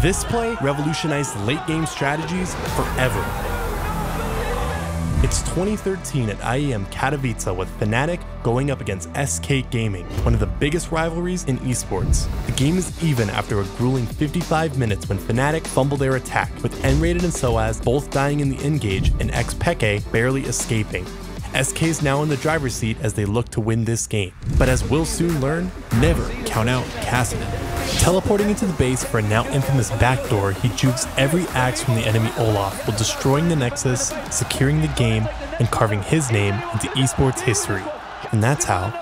This play revolutionized late game strategies forever. It's 2013 at IEM Katowice with Fnatic going up against SK Gaming, one of the biggest rivalries in esports. The game is even after a grueling 55 minutes when Fnatic fumble their attack, with Nrated and Soaz both dying in the engage and Xpeke barely escaping. SK is now in the driver's seat as they look to win this game. But as we'll soon learn, never count out Kassadin. Teleporting into the base for a now infamous backdoor, he jukes every axe from the enemy Olaf while destroying the Nexus, securing the game, and carving his name into esports history. And that's how